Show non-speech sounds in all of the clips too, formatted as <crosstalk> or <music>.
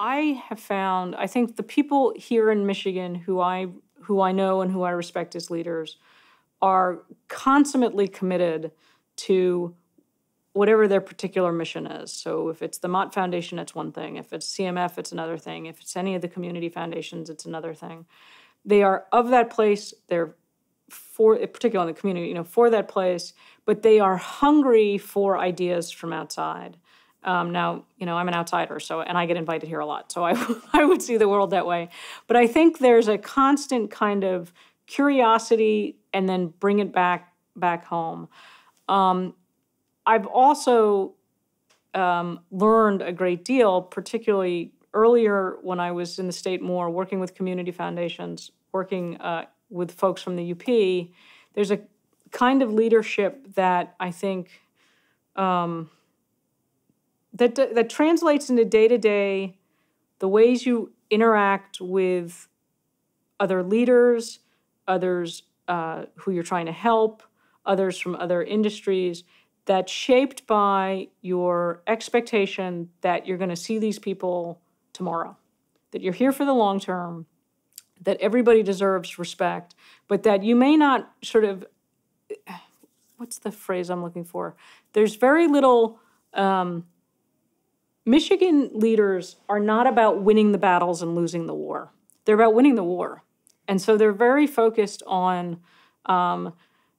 I have found, I think the people here in Michigan who I who I know and who I respect as leaders are consummately committed to whatever their particular mission is. So if it's the Mott Foundation, it's one thing. If it's CMF, it's another thing. If it's any of the community foundations, it's another thing. They are of that place. They're for, particularly in the community, you know, for that place. But they are hungry for ideas from outside. Um, now, you know, I'm an outsider, so and I get invited here a lot, so I <laughs> I would see the world that way. But I think there's a constant kind of curiosity, and then bring it back back home. Um, I've also um, learned a great deal, particularly earlier when I was in the state more, working with community foundations, working uh, with folks from the UP. There's a kind of leadership that I think um, that that translates into day to day the ways you interact with other leaders, others uh, who you're trying to help, others from other industries that's shaped by your expectation that you're going to see these people tomorrow, that you're here for the long term, that everybody deserves respect, but that you may not sort of <sighs> what's the phrase I'm looking for? There's very little. Um, Michigan leaders are not about winning the battles and losing the war. They're about winning the war. And so they're very focused on um,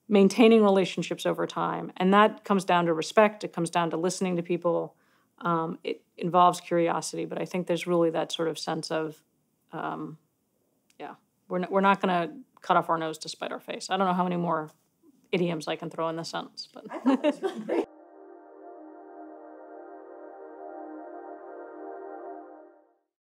maintaining relationships over time. And that comes down to respect, it comes down to listening to people. Um, it involves curiosity, but I think there's really that sort of sense of, um, yeah, we're not, we're not going to cut off our nose to spite our face. I don't know how many more idioms I can throw in this sentence, but. <laughs>